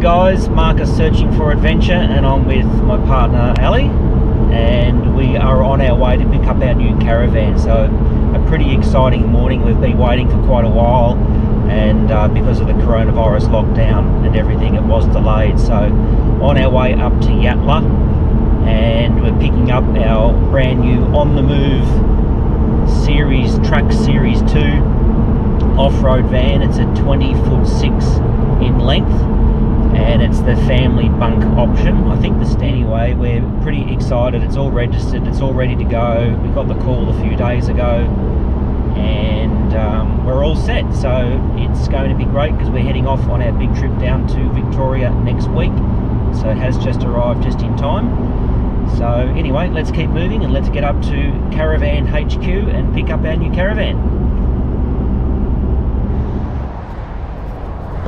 Guys, Marcus Searching for Adventure and I'm with my partner Aly. And we are on our way to pick up our new caravan. So a pretty exciting morning we've been waiting for quite a while. And uh, because of the coronavirus lockdown and everything it was delayed. So on our way up to Yatala. And we're picking up our brand new on the move series Traxx series 2 off-road van. It's a 20 foot 6 in length and it's the family bunk option. I think the anyway, we're pretty excited. It's all registered, it's all ready to go. We got the call a few days ago and um, we're all set. So it's going to be great because we're heading off on our big trip down to Victoria next week. So it has just arrived just in time. So anyway, let's keep moving and let's get up to Caravan HQ and pick up our new caravan.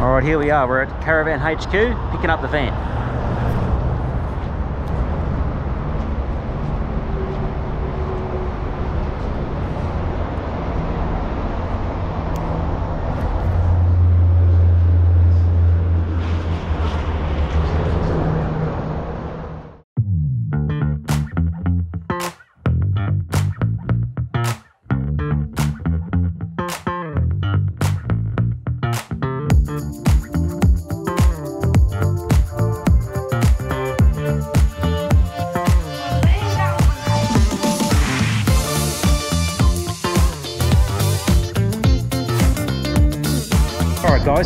All right, here we are. We're at Caravan HQ, picking up the van.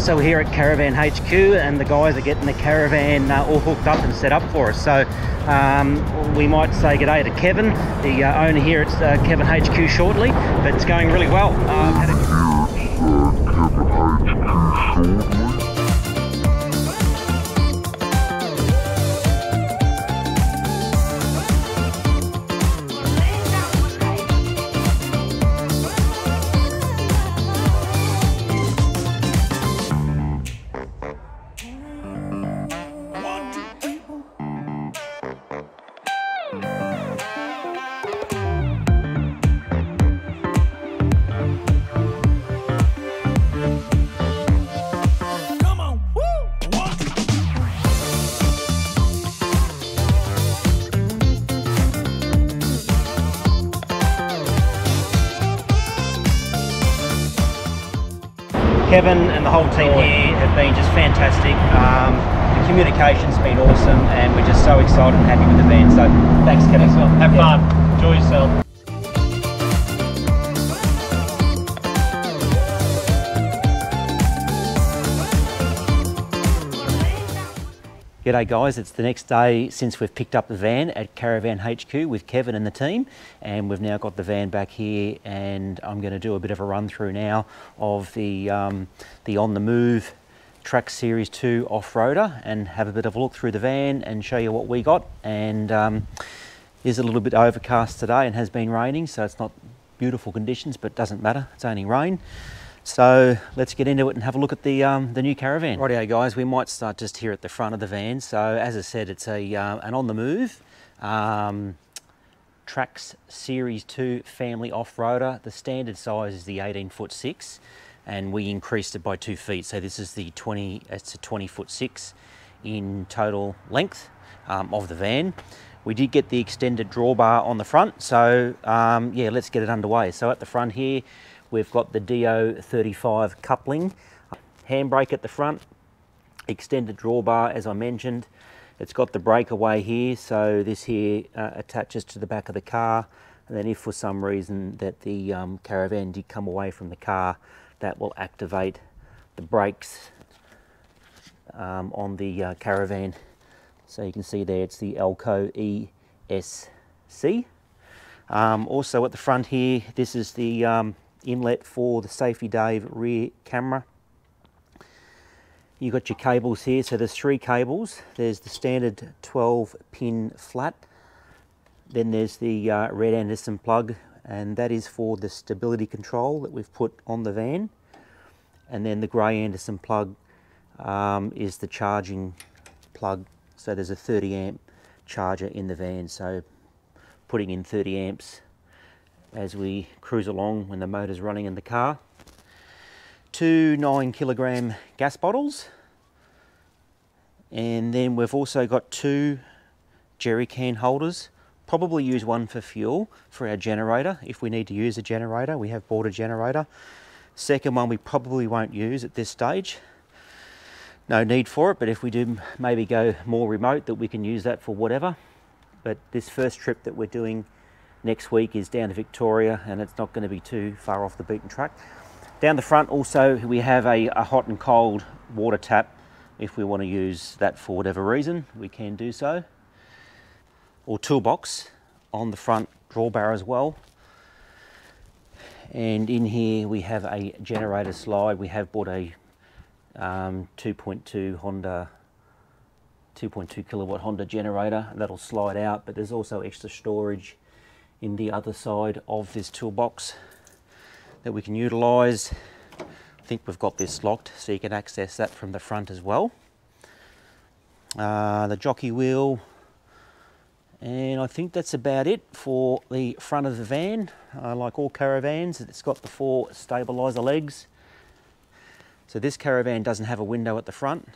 So we're here at caravan hq and the guys are getting the caravan uh, all hooked up and set up for us. So um, we might say good day to kevin the uh, owner here at uh, kevin hq shortly but it's going really well Kevin and the whole team here have been just fantastic. Um, the communication's been awesome and we're just so excited and happy with the van. So thanks Kevin. Excellent. Have yeah. fun. Enjoy yourself. G'day guys, it's the next day since we've picked up the van at Caravan HQ with Kevin and the team and we've now got the van back here and I'm going to do a bit of a run through now of the, um, the on the move Traxx Series 2 off-roader and have a bit of a look through the van and show you what we got. And um, is a little bit overcast today and has been raining so it's not beautiful conditions but doesn't matter, it's only rain. So let's get into it and have a look at the, um, the new caravan. Rightio guys, we might start just here at the front of the van. So as I said, it's a, uh, an on the move um, Traxx Series 2 family off-roader. The standard size is the 18 foot 6 and we increased it by two feet. So this is the 20, it's a 20 foot 6 in total length um, of the van. We did get the extended drawbar on the front. So um, yeah, let's get it underway. So at the front here, We've got the DO35 coupling, handbrake at the front, extended drawbar as I mentioned. It's got the breakaway here, so this here uh, attaches to the back of the car. And then if for some reason that the um, caravan did come away from the car, that will activate the brakes um, on the uh, caravan. So you can see there it's the AL-KO ESC. Um, also at the front here, this is the um, inlet for the Safety Dave rear camera. You've got your cables here, so there's three cables. There's the standard 12 pin flat. Then there's the uh, red Anderson plug, and that is for the stability control that we've put on the van. And then the grey Anderson plug um, is the charging plug. So there's a 30 amp charger in the van. So putting in 30 amps as we cruise along when the motor's running in the car. Two nine kilogram gas bottles. And then we've also got two jerry can holders. Probably use one for fuel for our generator. If we need to use a generator, we have bought a generator. Second one we probably won't use at this stage. No need for it, but if we do maybe go more remote that we can use that for whatever. But this first trip that we're doing next week is down to Victoria and it's not going to be too far off the beaten track. Down the front also we have a, a hot and cold water tap if we want to use that for whatever reason, we can do so. Or toolbox on the front drawbar as well. And in here we have a generator slide. We have bought a um, 2.2 Honda 2.2 kilowatt Honda generator that'll slide out but there's also extra storage in the other side of this toolbox that we can utilize I think we've got this locked so you can access that from the front as well. Uh, the jockey wheel and I think that's about it for the front of the van. Uh, like all caravans, it's got the four stabiliser legs. So this caravan doesn't have a window at the front.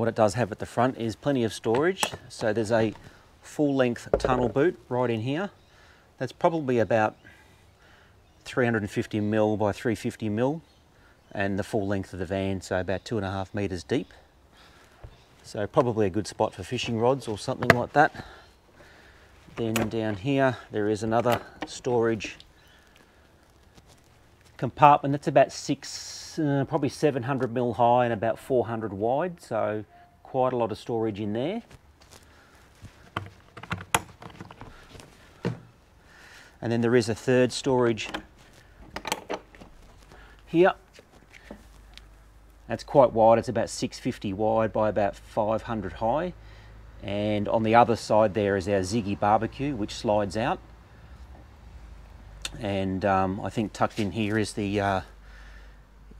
What it does have at the front is plenty of storage. So there's a full length tunnel boot right in here. That's probably about 350 mil by 350 mil and the full length of the van, so about two and a half metres deep. So probably a good spot for fishing rods or something like that. Then down here there is another storage compartment that's about six, uh, probably 700 mil high and about 400 wide, so quite a lot of storage in there. And then there is a third storage here. That's quite wide, it's about 650 wide by about 500 high. And on the other side there is our Ziggy barbecue, which slides out. And um, I think tucked in here is the uh,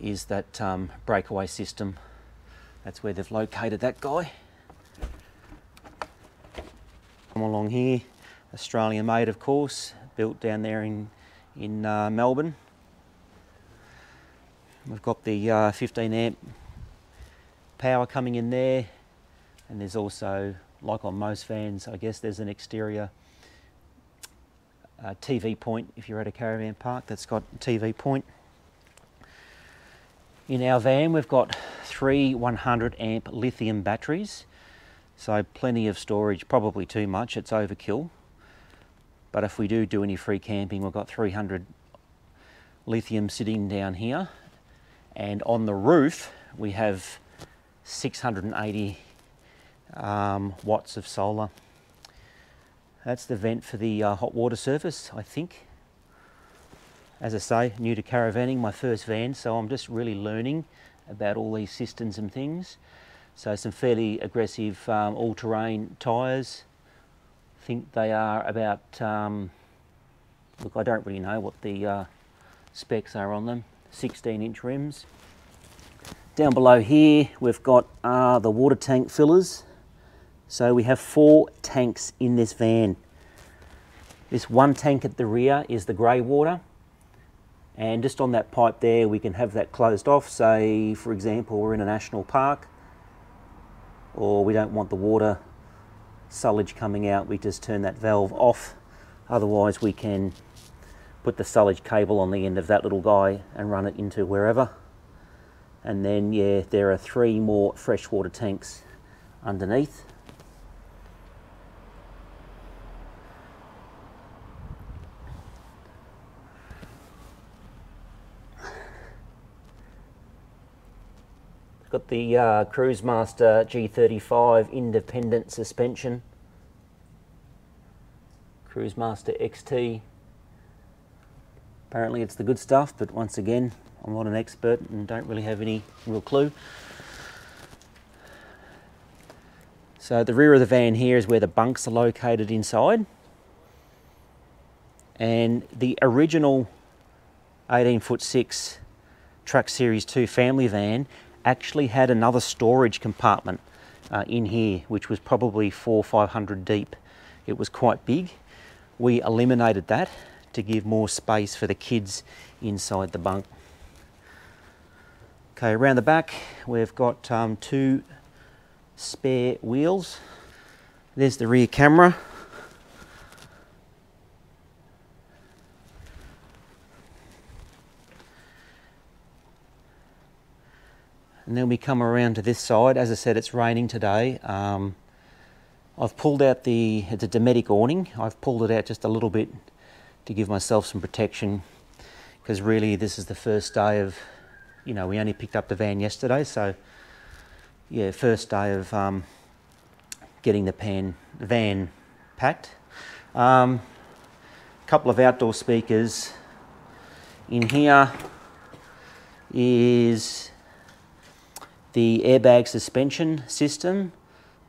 is that um, breakaway system. That's where they've located that guy. Come along here, Australian made of course, built down there in, in uh, Melbourne. We've got the uh, 15 amp power coming in there and there's also, like on most vans, I guess there's an exterior uh, TV point if you're at a caravan park that's got TV point. In our van we've got three 100 amp lithium batteries so plenty of storage, probably too much, it's overkill. But if we do do any free camping we've got 300 lithium sitting down here and on the roof we have 680 um, watts of solar. That's the vent for the uh, hot water surface, I think. As I say, new to caravanning, my first van, so I'm just really learning about all these systems and things. So some fairly aggressive um, all-terrain tyres. I think they are about, um, look I don't really know what the uh, specs are on them. 16 inch rims. Down below here we've got uh, the water tank fillers. So we have four tanks in this van. This one tank at the rear is the grey water and just on that pipe there we can have that closed off say for example we're in a national park or we don't want the water sullage coming out we just turn that valve off otherwise we can put the sullage cable on the end of that little guy and run it into wherever. And then, yeah, there are three more freshwater tanks underneath. Got the uh, Cruisemaster G35 independent suspension. Cruisemaster XT Apparently it's the good stuff, but once again, I'm not an expert and don't really have any real clue. So the rear of the van here is where the bunks are located inside. And the original 18 foot 6 Traxx Series 2 family van actually had another storage compartment uh, in here, which was probably four, 500 deep. It was quite big. We eliminated that to give more space for the kids inside the bunk. Okay, around the back we've got um, two spare wheels. There's the rear camera. And then we come around to this side. As I said, it's raining today. Um, I've pulled out the, it's a Dometic awning. I've pulled it out just a little bit to give myself some protection because really this is the first day of, you know, we only picked up the van yesterday. So yeah, first day of um, getting the pan, van packed. A um, couple of outdoor speakers. In here is the airbag suspension system.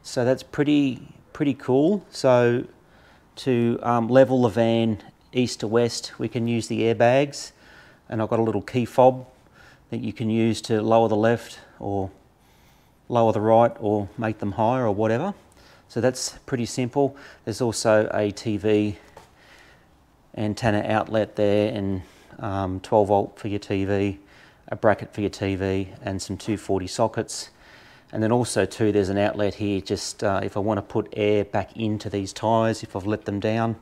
So that's pretty pretty cool. So to um, level the van east to west, we can use the airbags. And I've got a little key fob that you can use to lower the left or lower the right or make them higher or whatever. So that's pretty simple. There's also a TV antenna outlet there and um, 12 volt for your TV, a bracket for your TV and some 240 sockets. And then also too, there's an outlet here, just uh, if I want to put air back into these tyres, if I've let them down,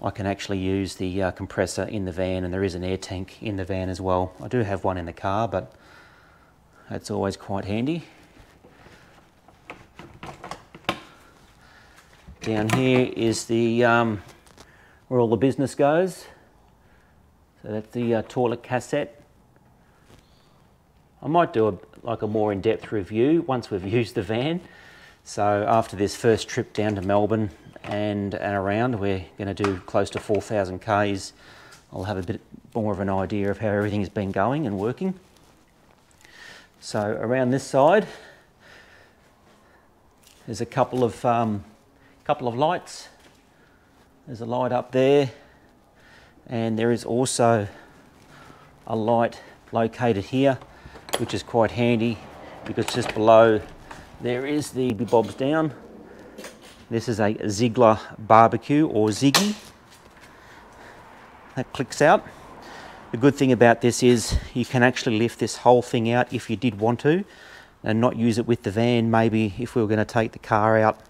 I can actually use the uh, compressor in the van and there is an air tank in the van as well. I do have one in the car, but that's always quite handy. Down here is the um, where all the business goes. So that's the uh, toilet cassette. I might do a, like a more in-depth review once we've used the van. So after this first trip down to Melbourne and, and around, we're going to do close to 4,000 Ks. I'll have a bit more of an idea of how everything's been going and working. So around this side, there's a couple of um, couple of lights. There's a light up there, and there is also a light located here which is quite handy because just below there is the bobs down. This is a Ziegler barbecue or Ziggy. That clicks out. The good thing about this is you can actually lift this whole thing out if you did want to and not use it with the van. Maybe if we were going to take the car out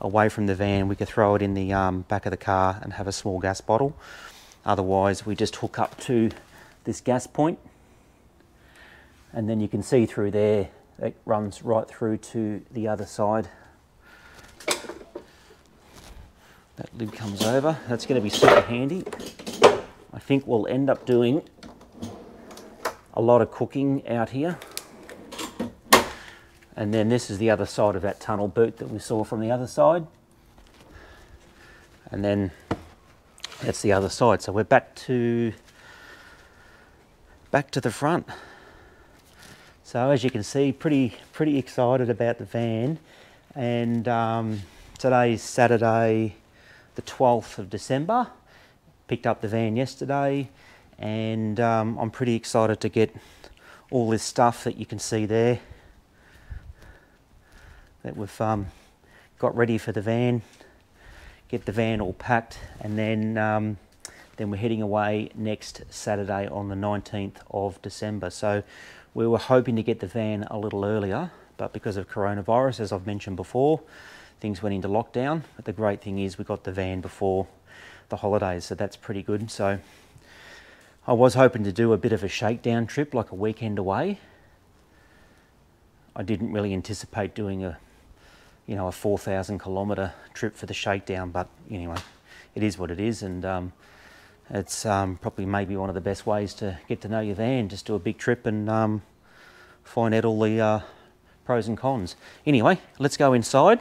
away from the van, we could throw it in the um, back of the car and have a small gas bottle. Otherwise, we just hook up to this gas point and then you can see through there it runs right through to the other side. That lid comes over. That's going to be super handy. I think we'll end up doing a lot of cooking out here. And then this is the other side of that tunnel boot that we saw from the other side. And then that's the other side. So we're back to back to the front so as you can see, pretty pretty excited about the van. And um, today's Saturday, the 12th of December. Picked up the van yesterday, and um, I'm pretty excited to get all this stuff that you can see there that we've um, got ready for the van. Get the van all packed, and then um, then we're heading away next Saturday on the 19th of December. So we were hoping to get the van a little earlier, but because of coronavirus, as I've mentioned before, things went into lockdown. But the great thing is we got the van before the holidays, so that's pretty good. So I was hoping to do a bit of a shakedown trip, like a weekend away. I didn't really anticipate doing a, you know, a 4,000 kilometre trip for the shakedown, but anyway, it is what it is, and um, it's um, probably maybe one of the best ways to get to know your van. Just do a big trip and um, find out all the uh, pros and cons. Anyway, let's go inside.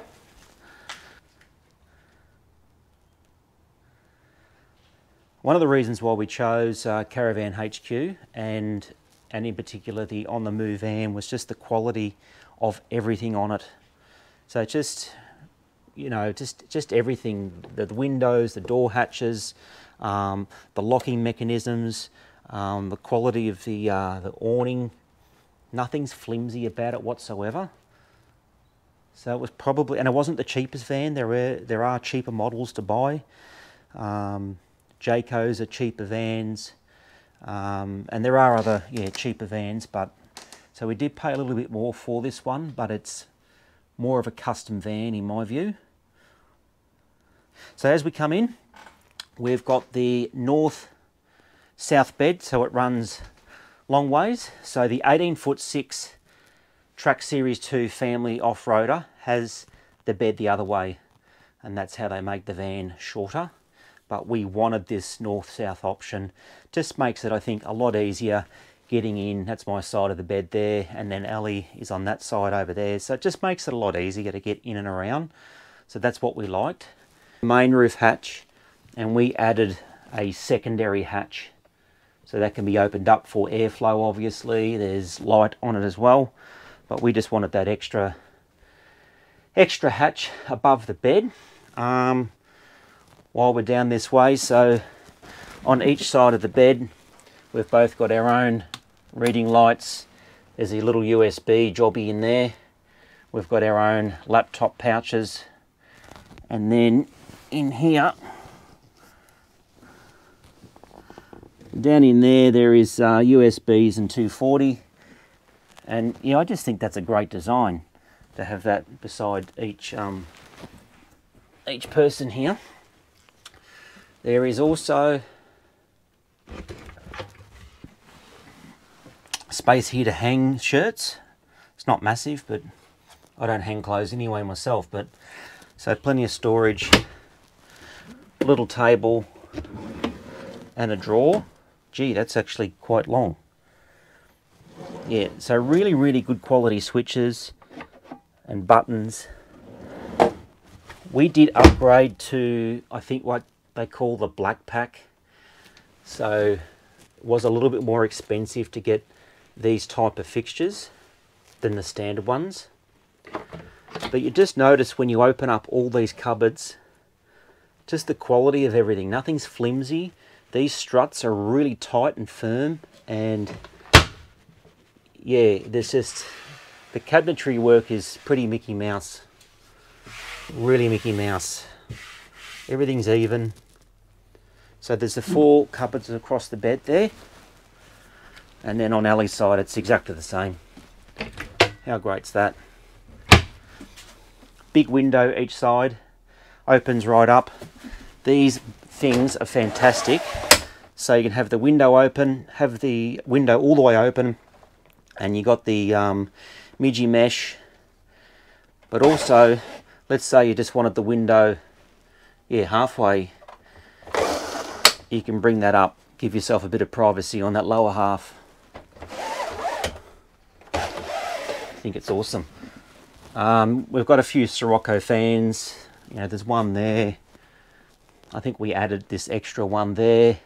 One of the reasons why we chose uh, Caravan HQ and and in particular the on the move van was just the quality of everything on it. So just you know just just everything the windows, the door hatches, um, the locking mechanisms, um, the quality of the, uh, the awning, nothing's flimsy about it whatsoever. So it was probably, and it wasn't the cheapest van. There are there are cheaper models to buy. Um, Jaycos are cheaper vans, um, and there are other yeah cheaper vans. But So we did pay a little bit more for this one, but it's more of a custom van in my view. So as we come in, we've got the north south bed, so it runs long ways. So the 18 foot 6 Traxx Series 2 family off-roader has the bed the other way and that's how they make the van shorter. But we wanted this north-south option. Just makes it, I think, a lot easier getting in. That's my side of the bed there and then Ellie is on that side over there. So it just makes it a lot easier to get in and around. So that's what we liked. Main roof hatch and we added a secondary hatch. So that can be opened up for airflow obviously. There's light on it as well. But we just wanted that extra extra hatch above the bed. Um, while we're down this way so on each side of the bed we've both got our own reading lights. There's a little USB jobby in there. We've got our own laptop pouches. And then in here down in there there is uh, USBs and 240 and yeah I just think that's a great design to have that beside each um, each person here. There is also space here to hang shirts. It's not massive but I don't hang clothes anyway myself but so plenty of storage little table and a drawer gee, that's actually quite long. Yeah, so really, really good quality switches and buttons. We did upgrade to, I think, what they call the black pack. So it was a little bit more expensive to get these type of fixtures than the standard ones. But you just notice when you open up all these cupboards, just the quality of everything. Nothing's flimsy. These struts are really tight and firm and yeah, there's just, the cabinetry work is pretty Mickey Mouse. Really Mickey Mouse. Everything's even. So there's the four cupboards across the bed there. And then on Ellie's side, it's exactly the same. How great's that? Big window each side, opens right up. These things are fantastic. So you can have the window open, have the window all the way open, and you got the um, mesh. But also, let's say you just wanted the window, yeah, halfway. You can bring that up, give yourself a bit of privacy on that lower half. I think it's awesome. Um, we've got a few Sirocco fans. You know, there's one there. I think we added this extra one there.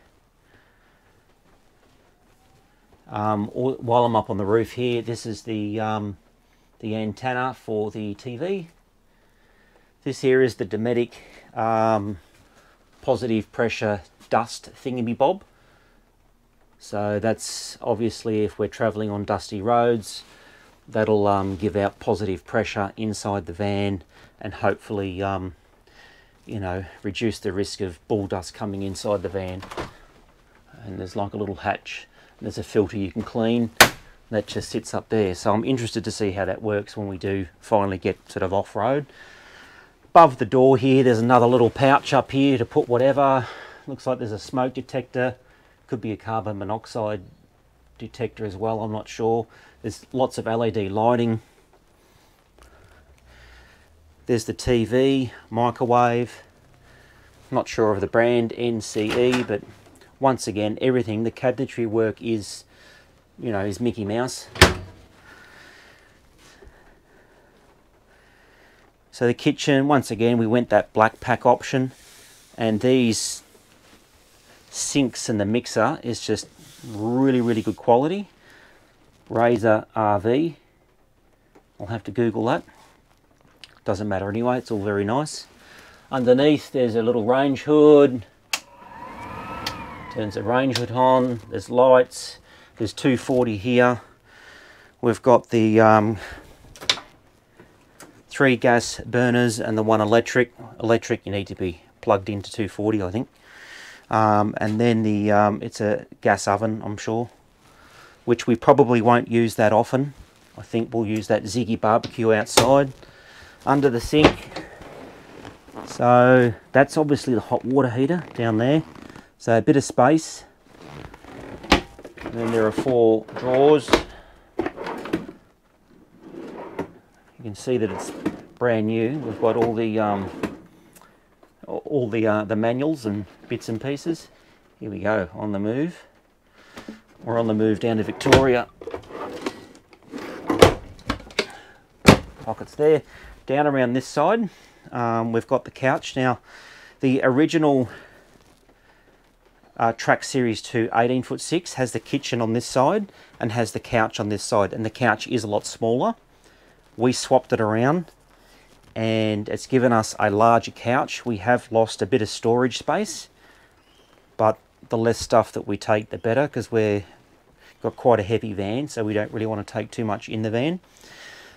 Um, while I'm up on the roof here, this is the, um, the antenna for the TV. This here is the Dometic um, positive pressure dust thingy bob. So that's obviously if we're traveling on dusty roads, that'll um, give out positive pressure inside the van and hopefully um, you know, reduce the risk of bull dust coming inside the van. And there's like a little hatch. There's a filter you can clean that just sits up there. So I'm interested to see how that works when we do finally get sort of off-road. Above the door here, there's another little pouch up here to put whatever. Looks like there's a smoke detector. Could be a carbon monoxide detector as well, I'm not sure. There's lots of LED lighting there's the TV, microwave, not sure of the brand, NCE, but once again, everything, the cabinetry work is, you know, is Mickey Mouse. So the kitchen, once again, we went that black pack option, and these sinks and the mixer is just really, really good quality. Razor RV, I'll have to Google that doesn't matter anyway it's all very nice. Underneath there's a little range hood. Turns the range hood on. There's lights. There's 240 here. We've got the um, three gas burners and the one electric. Electric you need to be plugged into 240 I think. Um, and then the um, it's a gas oven I'm sure which we probably won't use that often. I think we'll use that Ziggy barbecue outside under the sink. So that's obviously the hot water heater down there. So a bit of space. And then there are four drawers. You can see that it's brand new. We've got all the um, all the uh, the manuals and bits and pieces. Here we go on the move. We're on the move down to Victoria. Pockets there. Down around this side, um, we've got the couch. Now, the original uh, Traxx Series 2 18 foot 6 has the kitchen on this side and has the couch on this side, and the couch is a lot smaller. We swapped it around and it's given us a larger couch. We have lost a bit of storage space, but the less stuff that we take, the better, because we're got quite a heavy van, so we don't really want to take too much in the van.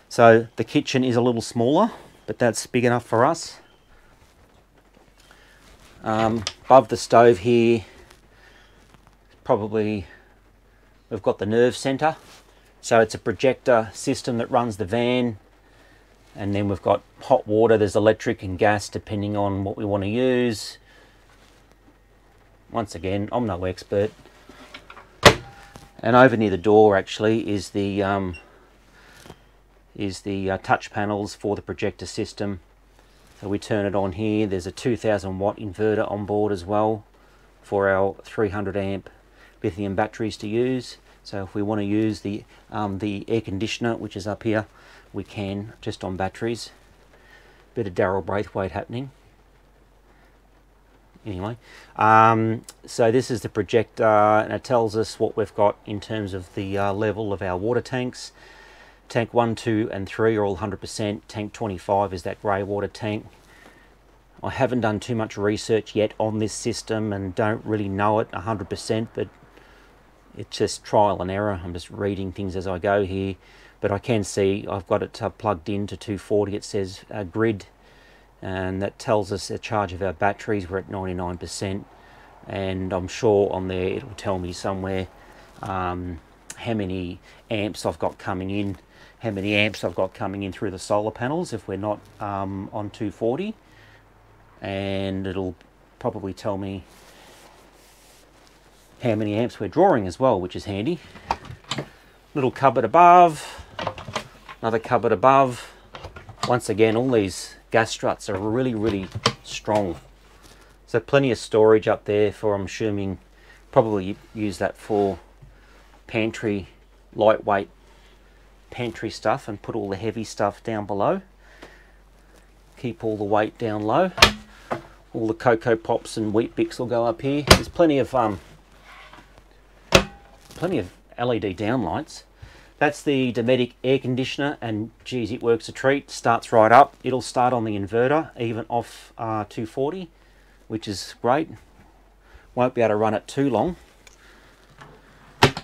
So the kitchen is a little smaller, but that's big enough for us. Um, above the stove here, probably we've got the nerve center. So it's a projector system that runs the van. And then we've got hot water, there's electric and gas depending on what we want to use. Once again, I'm no expert. And over near the door actually is the um, is the uh, touch panels for the projector system. So we turn it on here. There's a 2000 watt inverter on board as well for our 300 amp lithium batteries to use. So if we want to use the um, the air conditioner, which is up here, we can just on batteries. Bit of Daryl Braithwaite happening. Anyway, um, so this is the projector, and it tells us what we've got in terms of the uh, level of our water tanks. Tank 1, 2 and 3 are all 100%. Tank 25 is that grey water tank. I haven't done too much research yet on this system and don't really know it 100%, but it's just trial and error. I'm just reading things as I go here. But I can see I've got it uh, plugged into 240. It says uh, grid, and that tells us the charge of our batteries. We're at 99%, and I'm sure on there it'll tell me somewhere um, how many amps I've got coming in how many amps I've got coming in through the solar panels if we're not um, on 240 and it'll probably tell me how many amps we're drawing as well which is handy. Little cupboard above another cupboard above. Once again all these gas struts are really really strong. So plenty of storage up there for I'm assuming probably use that for pantry lightweight pantry stuff and put all the heavy stuff down below. Keep all the weight down low. All the Cocoa Pops and Weet-Bix will go up here. There's plenty of um, plenty of LED downlights. That's the Dometic air conditioner and geez, it works a treat. Starts right up. It'll start on the inverter, even off uh, 240, which is great. Won't be able to run it too long.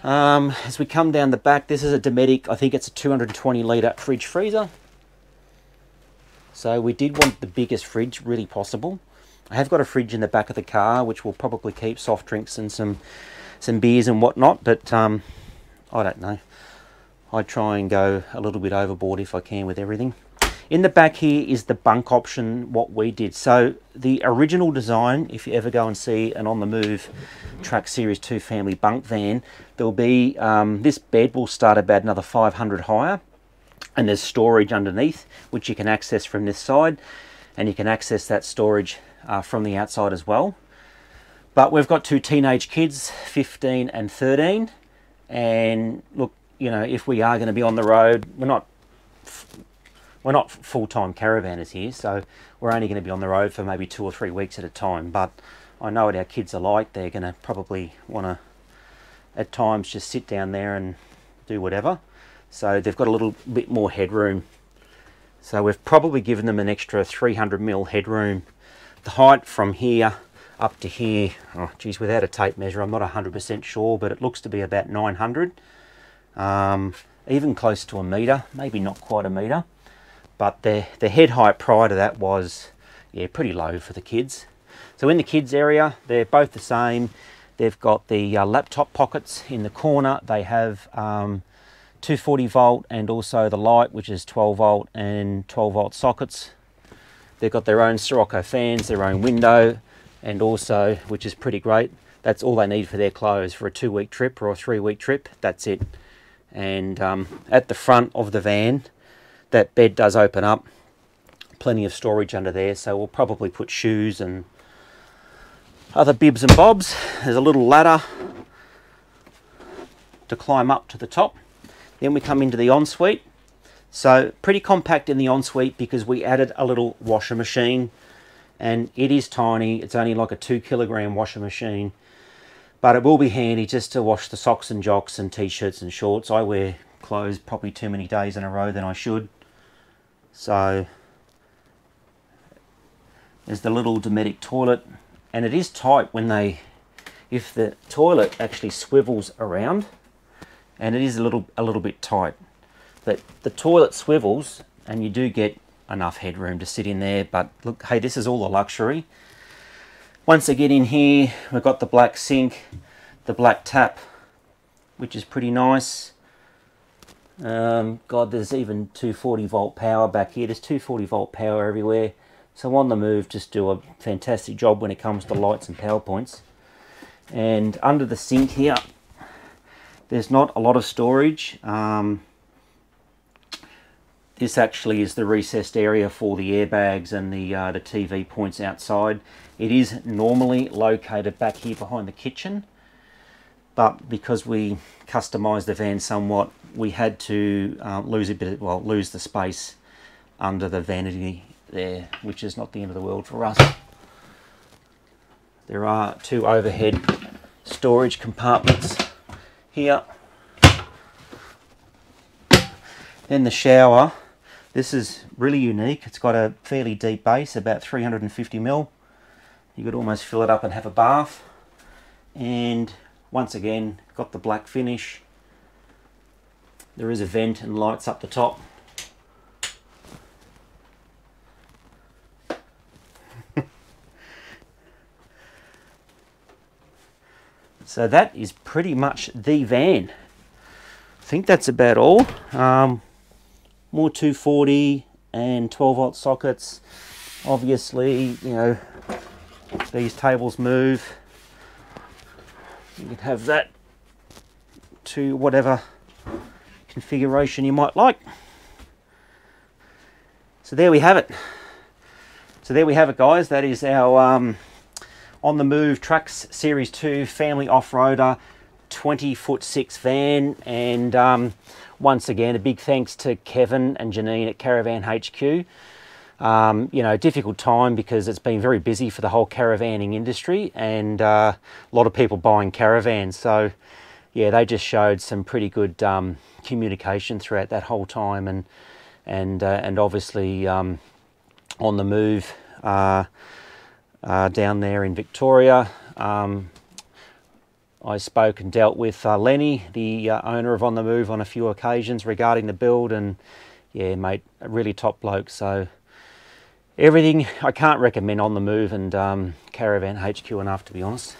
Um, as we come down the back, this is a Dometic, I think it's a 220 litre fridge freezer. So we did want the biggest fridge really possible. I have got a fridge in the back of the car, which will probably keep soft drinks and some some beers and whatnot, but um, I don't know. I try and go a little bit overboard if I can with everything. In the back here is the bunk option, what we did. So the original design, if you ever go and see an on the move Traxx Series 2 family bunk van, there'll be, um, this bed will start about another 500 higher and there's storage underneath which you can access from this side and you can access that storage uh, from the outside as well. But we've got two teenage kids, 15 and 13 and look, you know, if we are going to be on the road, we're not we're not full-time caravanners here, so we're only going to be on the road for maybe two or three weeks at a time. But I know what our kids are like. They're going to probably want to, at times, just sit down there and do whatever. So they've got a little bit more headroom. So we've probably given them an extra 300 mil headroom. The height from here up to here, oh geez, without a tape measure, I'm not 100% sure, but it looks to be about 900. Um, even close to a metre, maybe not quite a metre but the, the head height prior to that was yeah pretty low for the kids. So in the kids area, they're both the same. They've got the uh, laptop pockets in the corner. They have um, 240 volt and also the light which is 12 volt and 12 volt sockets they've got their own Sirocco fans their own window and also which is pretty great that's all they need for their clothes for a two week trip or a three week trip that's it and um, at the front of the van that bed does open up plenty of storage under there so we'll probably put shoes and other bibs and bobs there's a little ladder to climb up to the top then we come into the ensuite. So pretty compact in the ensuite because we added a little washer machine and it is tiny. It's only like a two kilogram washer machine, but it will be handy just to wash the socks and jocks and t-shirts and shorts. I wear clothes probably too many days in a row than I should. So there's the little Dometic toilet and it is tight when they, if the toilet actually swivels around, and it is a little a little bit tight. But the toilet swivels and you do get enough headroom to sit in there. But look, hey, this is all a luxury. Once I get in here, we've got the black sink, the black tap, which is pretty nice. Um, God, there's even 240 volt power back here. There's 240 volt power everywhere. So on the move, just do a fantastic job when it comes to lights and power points. And under the sink here, there's not a lot of storage. Um, this actually is the recessed area for the airbags and the, uh, the TV points outside. It is normally located back here behind the kitchen, but because we customized the van somewhat, we had to uh, lose a bit, of, well, lose the space under the vanity there, which is not the end of the world for us. There are two overhead storage compartments here. Then the shower. This is really unique. It's got a fairly deep base, about 350 mil. You could almost fill it up and have a bath. And once again, got the black finish. There is a vent and lights up the top. So that is pretty much the van. I think that's about all. Um, more 240 and 12 volt sockets. Obviously, you know, these tables move. You can have that to whatever configuration you might like. So there we have it. So there we have it, guys. That is our um, on the Move Traxx Series 2 family off-roader 20 foot 6 van and um, once again a big thanks to Kevin and Janine at Caravan HQ. Um, you know, difficult time because it's been very busy for the whole caravanning industry and uh, a lot of people buying caravans. So, yeah, they just showed some pretty good um, communication throughout that whole time and and uh, and obviously um, on the move. Uh, uh, down there in Victoria. Um, I spoke and dealt with uh, Lenny, the uh, owner of On The Move, on a few occasions regarding the build and yeah, mate, a really top bloke. So everything I can't recommend On The Move and um, Caravan HQ enough, to be honest.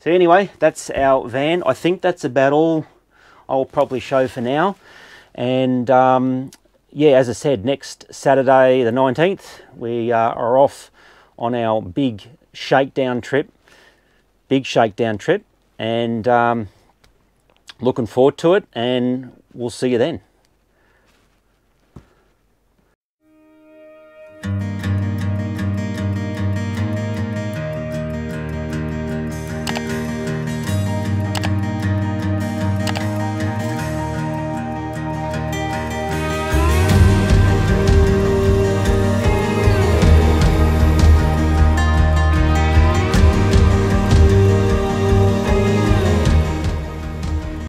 So anyway, that's our van. I think that's about all I'll probably show for now. And um, yeah, as I said, next Saturday the 19th, we uh, are off on our big shakedown trip, big shakedown trip, and um, looking forward to it. And we'll see you then.